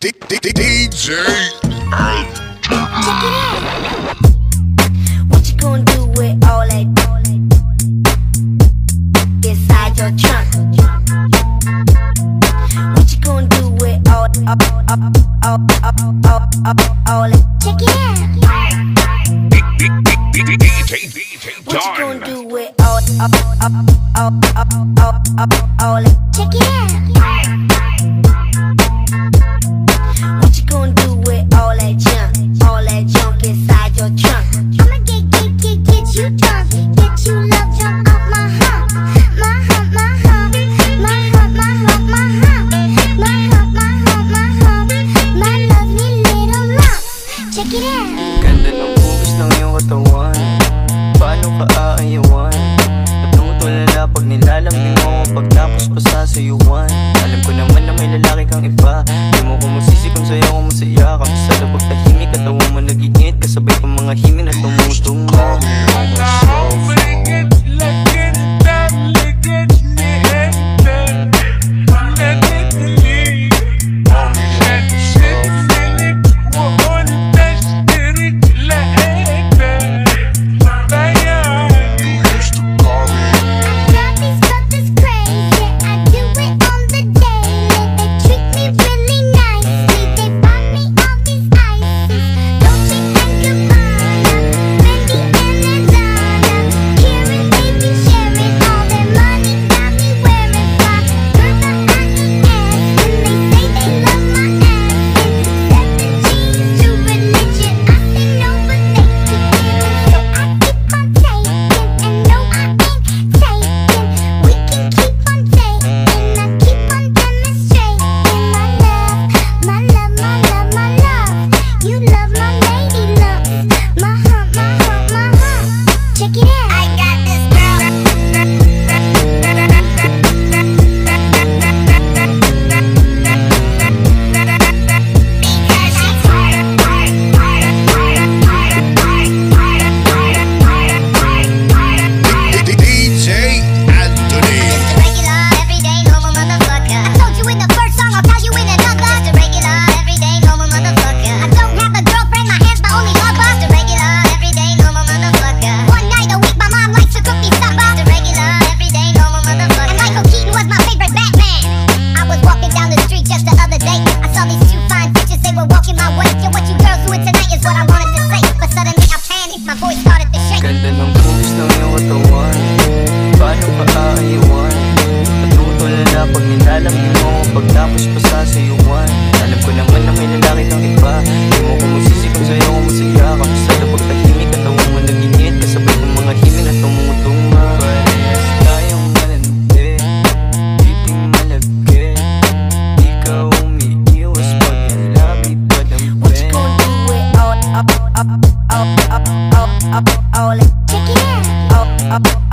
D DJ. What you gonna do with all that? Inside your trunk. What you gonna do with all all all all that? Check it out. What you gonna do with all all all all all all all that? Check it out. Check it out! Ganda ng bugis ng iyong katawan Paano ka aayawan? Natutulala pag nilalambing mo Pagtapos pa sa sayuan Alam ko naman na may lalaki kang iba Di mo ko masisi kung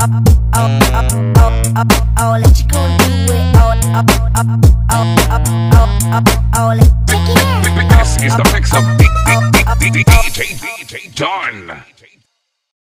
This is the mix of DJ Don.